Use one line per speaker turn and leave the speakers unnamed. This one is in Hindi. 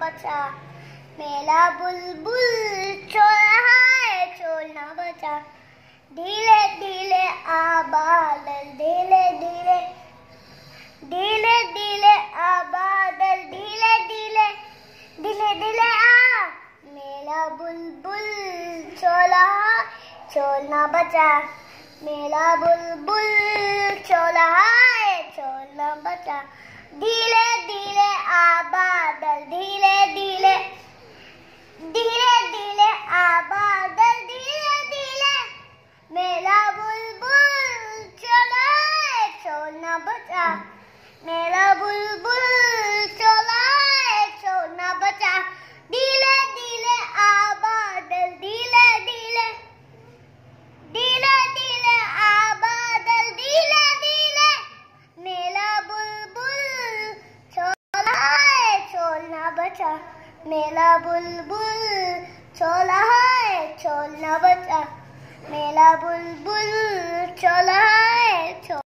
बचा। मेला बुलबुल छोड़ है छोड़ना बचा। धीरे धीरे आ बादल धीरे धीरे धीरे धीरे आ बादल धीरे धीरे धीरे धीरे आ। मेला बुलबुल छोला छोड़ना बचा। मेला बुलबुल छोला है छोड़ना बचा। धीरे धीरे आ बादल धीरे धीरे धीरे धीरे आ बादल धीरे धीरे मेरा बुलबुल चला है छोड़ना बचा। मेरा बुलबुल चला है छोड़ना बचा। धीरे धीरे आ बादल धीरे धीरे धीरे धीरे आ बादल धीरे धीरे मेरा बुलबुल है छोड़ना बचा। मेरा बुलबुल छोला है छोड़ना बचा। मेरा बुलबुल है